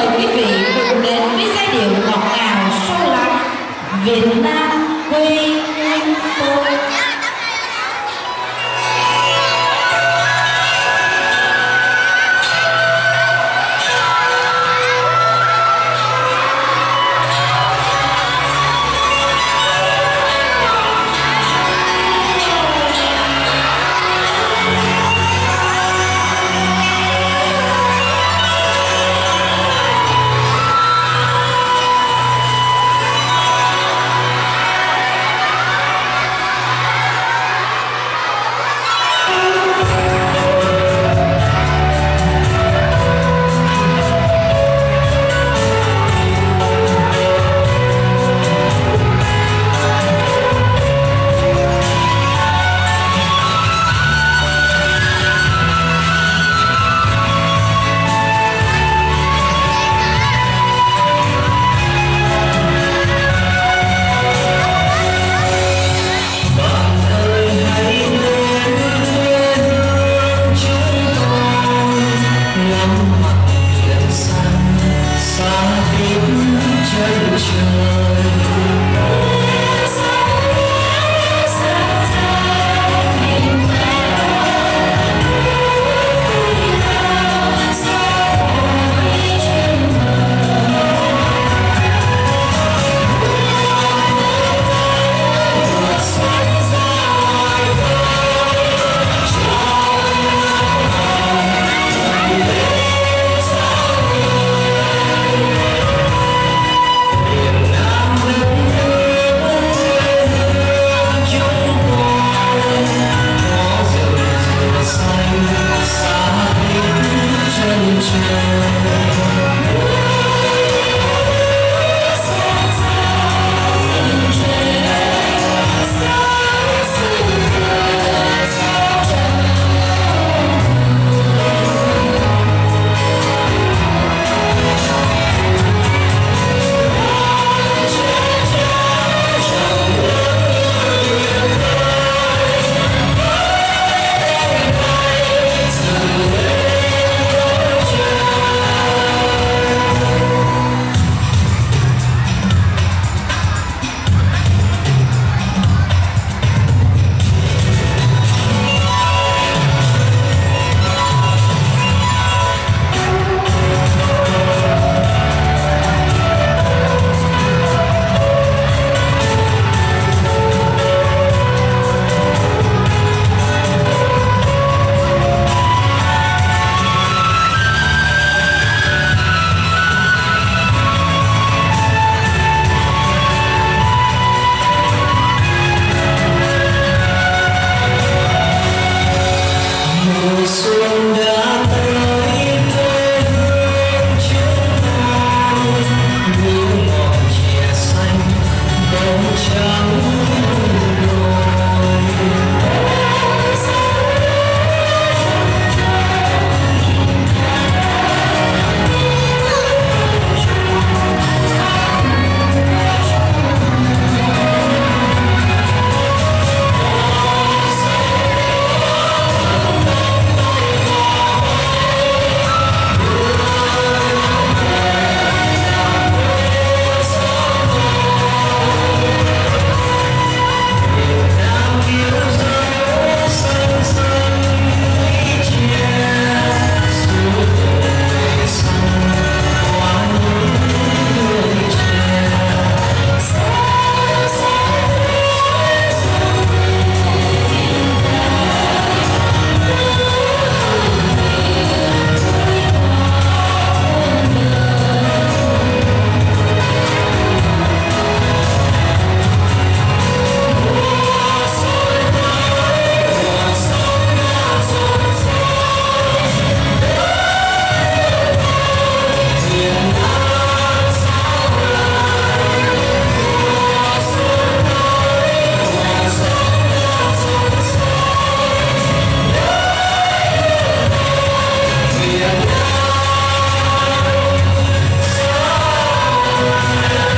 mời quý vị cùng đến với giai điệu ngọt ngào sâu lắng Việt Nam quê hương tôi. Cherish your Música